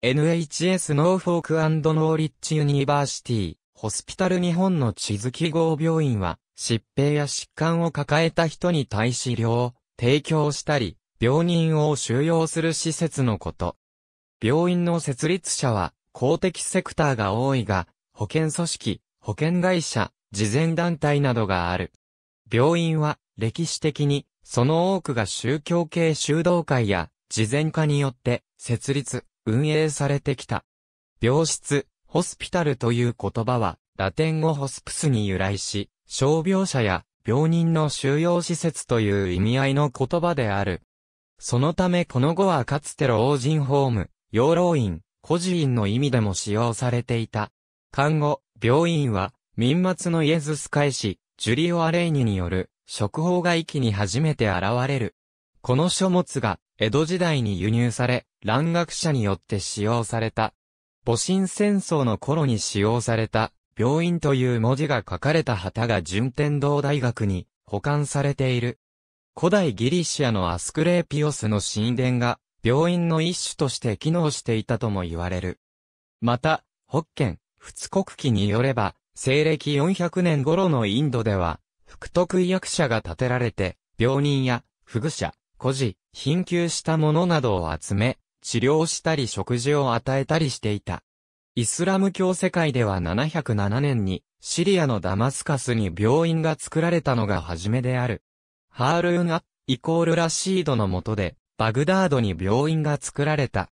NHS ノーフォークノーリッチユニバーシティ、ホスピタル日本の地図記号病院は、疾病や疾患を抱えた人に対し医療を提供したり、病人を収容する施設のこと。病院の設立者は公的セクターが多いが、保険組織、保険会社、慈善団体などがある。病院は歴史的にその多くが宗教系修道会や慈善家によって設立、運営されてきた。病室、ホスピタルという言葉は、ラテン語ホスプスに由来し、傷病者や病人の収容施設という意味合いの言葉である。そのためこの語はかつて老人ホーム、養老院、孤児院の意味でも使用されていた。看護、病院は、民末のイエズス会士、ジュリオ・アレイニによる、食法が域に初めて現れる。この書物が、江戸時代に輸入され、蘭学者によって使用された。戊辰戦争の頃に使用された、病院という文字が書かれた旗が順天堂大学に保管されている。古代ギリシアのアスクレーピオスの神殿が、病院の一種として機能していたとも言われる。また、北県、仏国記によれば、西暦400年頃のインドでは、福徳医薬者が建てられて、病人や、不具者、孤児、貧窮したものなどを集め、治療したり食事を与えたりしていた。イスラム教世界では707年にシリアのダマスカスに病院が作られたのが初めである。ハールーン・アイコールラシードの下でバグダードに病院が作られた。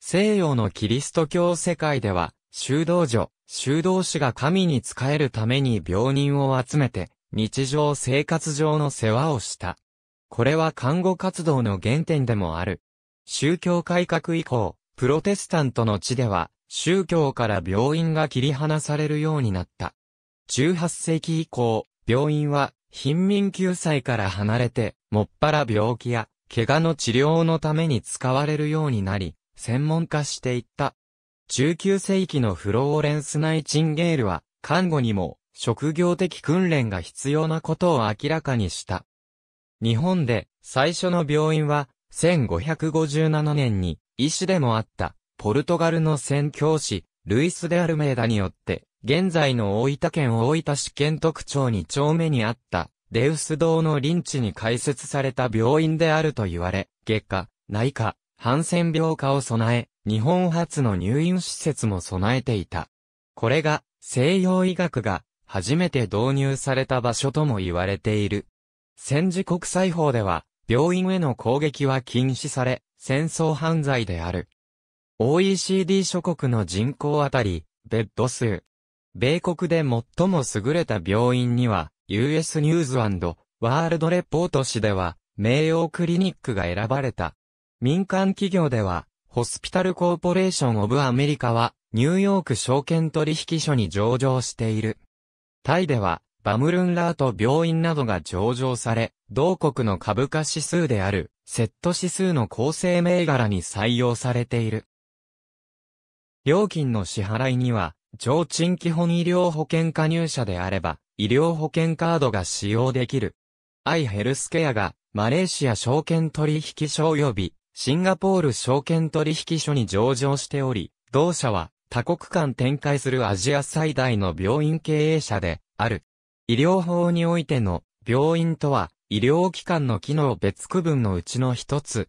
西洋のキリスト教世界では修道女、修道士が神に仕えるために病人を集めて日常生活上の世話をした。これは看護活動の原点でもある。宗教改革以降、プロテスタントの地では、宗教から病院が切り離されるようになった。18世紀以降、病院は貧民救済から離れて、もっぱら病気や怪我の治療のために使われるようになり、専門化していった。19世紀のフローレンス・ナイチンゲールは、看護にも職業的訓練が必要なことを明らかにした。日本で最初の病院は1557年に医師でもあったポルトガルの宣教師ルイス・デ・アルメイダによって現在の大分県大分市県特徴に丁目にあったデウス堂の臨地に開設された病院であると言われ、外科、内科、ハンセン病科を備え、日本初の入院施設も備えていた。これが西洋医学が初めて導入された場所とも言われている。戦時国際法では、病院への攻撃は禁止され、戦争犯罪である。OECD 諸国の人口あたり、ベッド数。米国で最も優れた病院には、US ニューズワールドレポート誌では、名誉クリニックが選ばれた。民間企業では、ホスピタルコーポレーションオブアメリカは、ニューヨーク証券取引所に上場している。タイでは、バムルンラート病院などが上場され、同国の株価指数である、セット指数の構成銘柄に採用されている。料金の支払いには、上賃基本医療保険加入者であれば、医療保険カードが使用できる。アイヘルスケアが、マレーシア証券取引所及び、シンガポール証券取引所に上場しており、同社は多国間展開するアジア最大の病院経営者である。医療法においての病院とは医療機関の機能別区分のうちの一つ。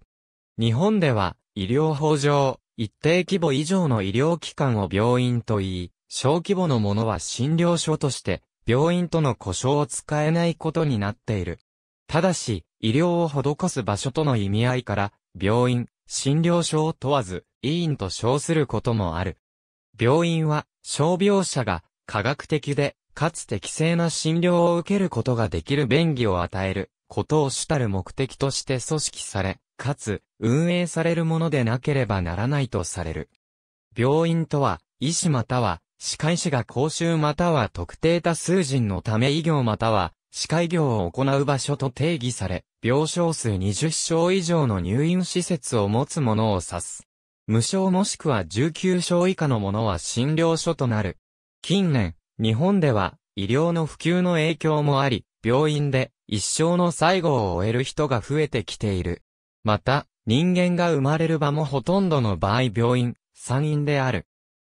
日本では医療法上一定規模以上の医療機関を病院と言い、小規模のものは診療所として病院との故障を使えないことになっている。ただし、医療を施す場所との意味合いから、病院、診療所を問わず、医院と称することもある。病院は、傷病者が科学的でかつ適正な診療を受けることができる便宜を与えることを主たる目的として組織され、かつ運営されるものでなければならないとされる。病院とは、医師または、歯科医師が講習または特定多数人のため医業または、歯科医業を行う場所と定義され、病床数20床以上の入院施設を持つものを指す。無償もしくは19床以下のものは診療所となる。近年、日本では医療の普及の影響もあり、病院で一生の最後を終える人が増えてきている。また、人間が生まれる場もほとんどの場合病院、産院である。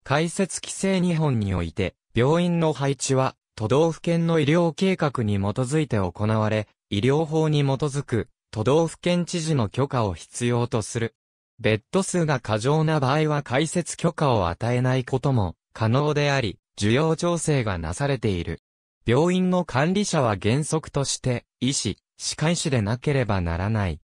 開設規制日本において、病院の配置は、都道府県の医療計画に基づいて行われ、医療法に基づく、都道府県知事の許可を必要とする。ベッド数が過剰な場合は開設許可を与えないことも可能であり、需要調整がなされている。病院の管理者は原則として、医師、歯科医師でなければならない。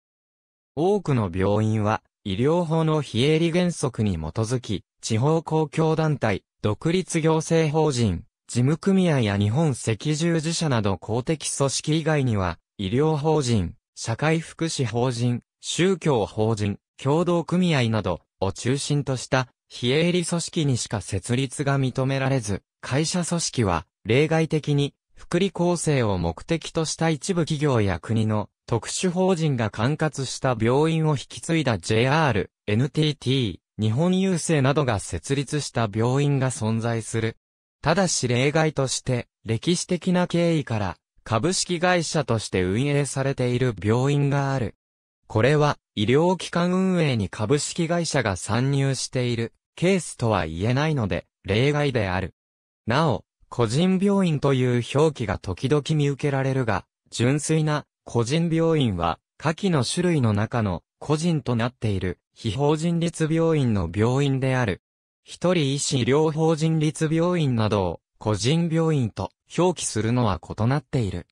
多くの病院は、医療法の非営利原則に基づき、地方公共団体、独立行政法人、事務組合や日本赤十字社など公的組織以外には、医療法人、社会福祉法人、宗教法人、共同組合などを中心とした非営利組織にしか設立が認められず、会社組織は例外的に福利厚生を目的とした一部企業や国の特殊法人が管轄した病院を引き継いだ JR、NTT、日本郵政などが設立した病院が存在する。ただし例外として、歴史的な経緯から株式会社として運営されている病院がある。これは医療機関運営に株式会社が参入しているケースとは言えないので例外である。なお、個人病院という表記が時々見受けられるが、純粋な個人病院は下記の種類の中の個人となっている非法人立病院の病院である。一人医師医療法人立病院などを個人病院と表記するのは異なっている。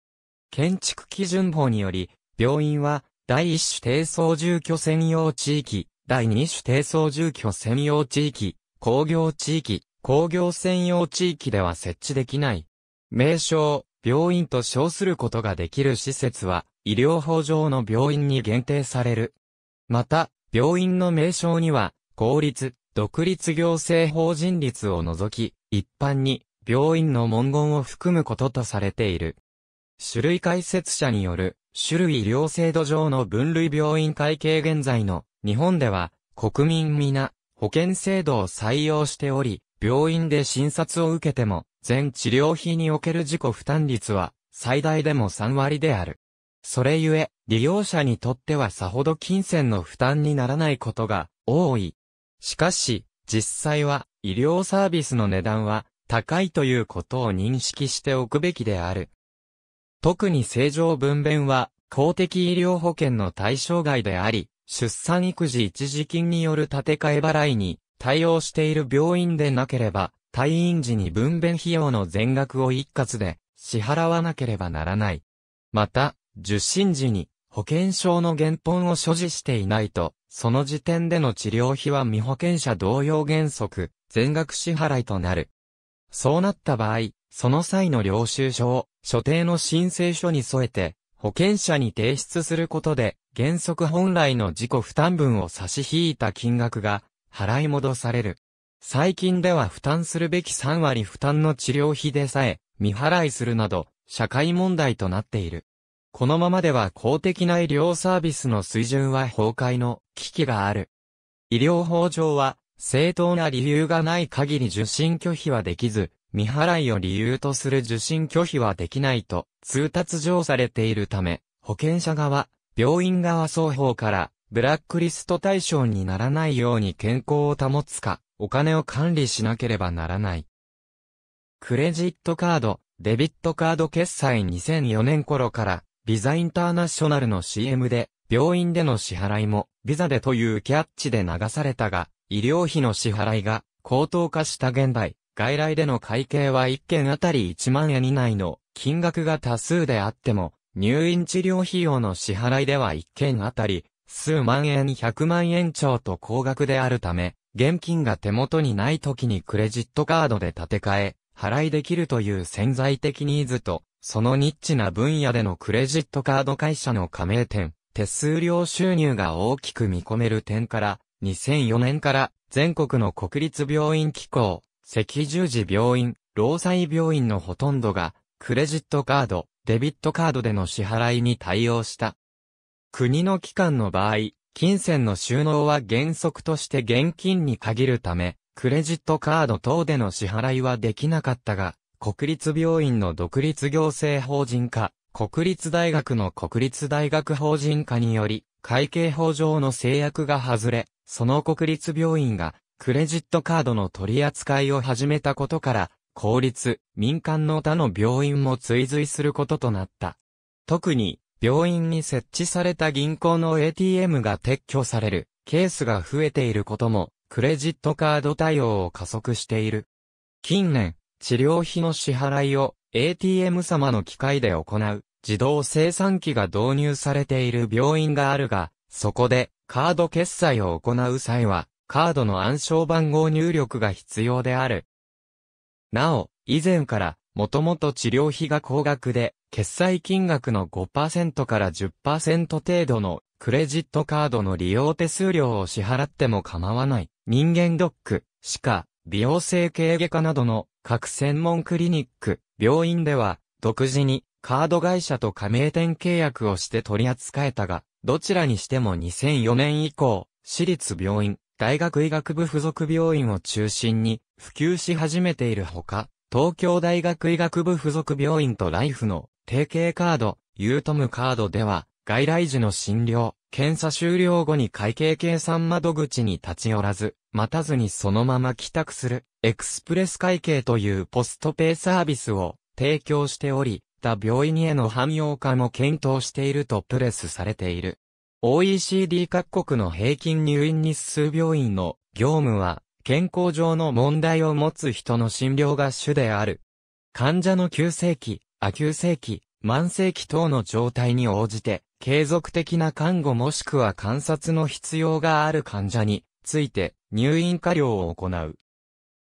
建築基準法により、病院は第一種低層住居専用地域、第二種低層住居専用地域、工業地域、工業専用地域では設置できない。名称、病院と称することができる施設は、医療法上の病院に限定される。また、病院の名称には、公立、独立行政法人立を除き、一般に、病院の文言を含むこととされている。種類解説者による種類医療制度上の分類病院会計現在の日本では国民皆保険制度を採用しており、病院で診察を受けても全治療費における自己負担率は最大でも3割である。それゆえ、利用者にとってはさほど金銭の負担にならないことが多い。しかし、実際は医療サービスの値段は高いということを認識しておくべきである。特に正常分娩は公的医療保険の対象外であり、出産育児一時金による建て替え払いに対応している病院でなければ、退院時に分娩費用の全額を一括で支払わなければならない。また、受診時に保険証の原本を所持していないと、その時点での治療費は未保険者同様原則、全額支払いとなる。そうなった場合、その際の領収書を所定の申請書に添えて、保険者に提出することで、原則本来の自己負担分を差し引いた金額が払い戻される。最近では負担するべき3割負担の治療費でさえ未払いするなど社会問題となっている。このままでは公的な医療サービスの水準は崩壊の危機がある。医療法上は正当な理由がない限り受診拒否はできず、未払いを理由とする受診拒否はできないと通達上されているため、保険者側、病院側双方からブラックリスト対象にならないように健康を保つか、お金を管理しなければならない。クレジットカード、デビットカード決済2004年頃から、ビザインターナショナルの CM で、病院での支払いも、ビザでというキャッチで流されたが、医療費の支払いが高騰化した現代、外来での会計は1件あたり1万円以内の。金額が多数であっても、入院治療費用の支払いでは1件あたり数万円100万円超と高額であるため、現金が手元にない時にクレジットカードで建て替え、払いできるという潜在的ニーズと、そのニッチな分野でのクレジットカード会社の加盟店、手数料収入が大きく見込める点から、2004年から全国の国立病院機構、赤十字病院、労災病院のほとんどが、クレジットカード、デビットカードでの支払いに対応した。国の機関の場合、金銭の収納は原則として現金に限るため、クレジットカード等での支払いはできなかったが、国立病院の独立行政法人化、国立大学の国立大学法人化により、会計法上の制約が外れ、その国立病院が、クレジットカードの取り扱いを始めたことから、公立、民間の他の病院も追随することとなった。特に、病院に設置された銀行の ATM が撤去されるケースが増えていることも、クレジットカード対応を加速している。近年、治療費の支払いを ATM 様の機械で行う自動生産機が導入されている病院があるが、そこでカード決済を行う際は、カードの暗証番号入力が必要である。なお、以前から、もともと治療費が高額で、決済金額の5%から10%程度のクレジットカードの利用手数料を支払っても構わない人間ドック、歯科、美容整形外科などの各専門クリニック、病院では独自にカード会社と加盟店契約をして取り扱えたが、どちらにしても2004年以降、私立病院、大学医学部附属病院を中心に普及し始めているほか、東京大学医学部附属病院とライフの提携カード、ユートムカードでは、外来時の診療、検査終了後に会計計算窓口に立ち寄らず、待たずにそのまま帰宅する、エクスプレス会計というポストペイサービスを提供しており、他病院への汎用化も検討しているとプレスされている。OECD 各国の平均入院日数病院の業務は、健康上の問題を持つ人の診療が主である。患者の急性期、亜急性期、慢性期等の状態に応じて、継続的な看護もしくは観察の必要がある患者について入院過療を行う。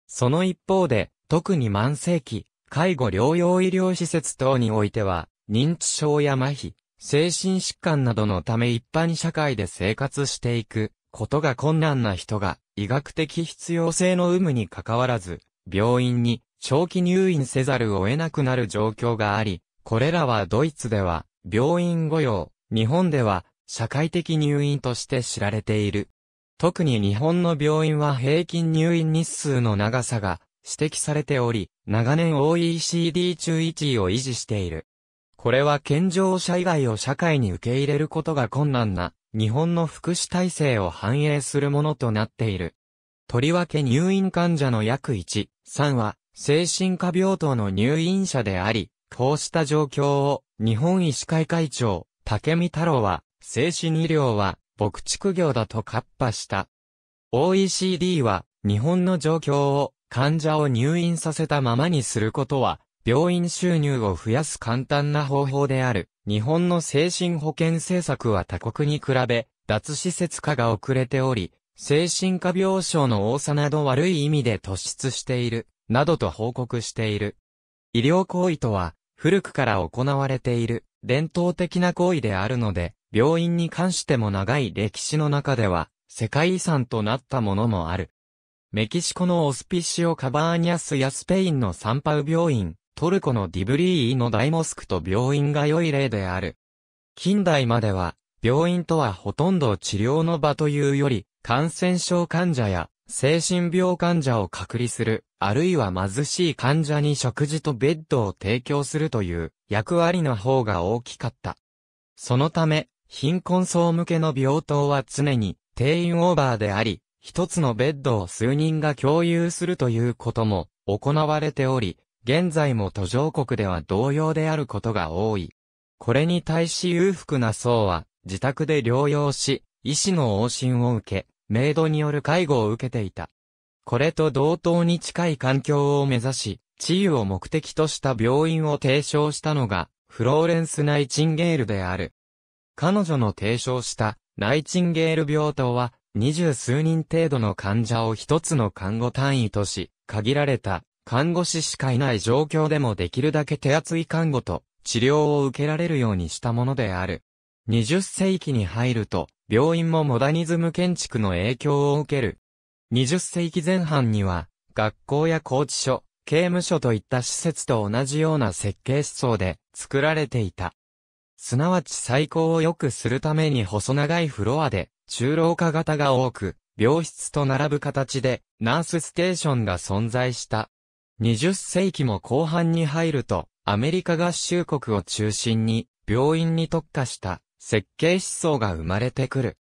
その一方で、特に慢性期、介護療養医療施設等においては、認知症や麻痺、精神疾患などのため一般社会で生活していくことが困難な人が医学的必要性の有無に関わらず、病院に長期入院せざるを得なくなる状況があり、これらはドイツでは病院御用、日本では社会的入院として知られている。特に日本の病院は平均入院日数の長さが指摘されており、長年 OECD 中1位を維持している。これは健常者以外を社会に受け入れることが困難な日本の福祉体制を反映するものとなっている。とりわけ入院患者の約1、3は精神科病棟の入院者であり、こうした状況を日本医師会会長、竹見太郎は、精神医療は牧畜業だとカッパした。OECD は日本の状況を患者を入院させたままにすることは病院収入を増やす簡単な方法である。日本の精神保健政策は他国に比べ、脱施設化が遅れており、精神科病床の多さなど悪い意味で突出している、などと報告している。医療行為とは、古くから行われている、伝統的な行為であるので、病院に関しても長い歴史の中では、世界遺産となったものもある。メキシコのオスピシオ・カバーニャスやスペインのサンパウ病院、トルコのディブリーイの大モスクと病院が良い例である。近代までは、病院とはほとんど治療の場というより、感染症患者や精神病患者を隔離する、あるいは貧しい患者に食事とベッドを提供するという役割の方が大きかった。そのため、貧困層向けの病棟は常に定員オーバーであり、一つのベッドを数人が共有するということも行われており、現在も途上国では同様であることが多い。これに対し裕福な層は、自宅で療養し、医師の往診を受け、メイドによる介護を受けていた。これと同等に近い環境を目指し、治癒を目的とした病院を提唱したのが、フローレンス・ナイチンゲールである。彼女の提唱したナイチンゲール病棟は、二十数人程度の患者を一つの看護単位とし、限られた看護師しかいない状況でもできるだけ手厚い看護と治療を受けられるようにしたものである。20世紀に入ると、病院もモダニズム建築の影響を受ける。20世紀前半には、学校や拘置所、刑務所といった施設と同じような設計思想で作られていた。すなわち最高を良くするために細長いフロアで、中廊下型が多く、病室と並ぶ形で、ナースステーションが存在した。20世紀も後半に入ると、アメリカ合衆国を中心に、病院に特化した設計思想が生まれてくる。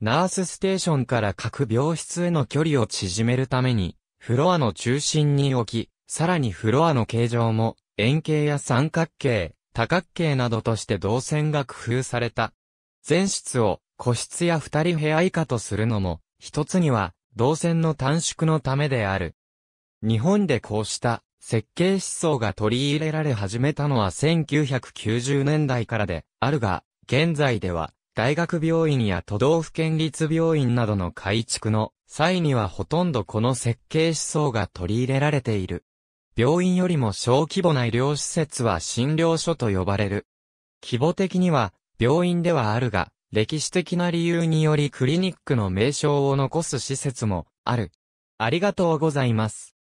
ナースステーションから各病室への距離を縮めるために、フロアの中心に置き、さらにフロアの形状も、円形や三角形、多角形などとして動線が工夫された。全室を個室や二人部屋以下とするのも、一つには、動線の短縮のためである。日本でこうした設計思想が取り入れられ始めたのは1990年代からであるが、現在では大学病院や都道府県立病院などの改築の際にはほとんどこの設計思想が取り入れられている。病院よりも小規模な医療施設は診療所と呼ばれる。規模的には病院ではあるが、歴史的な理由によりクリニックの名称を残す施設もある。ありがとうございます。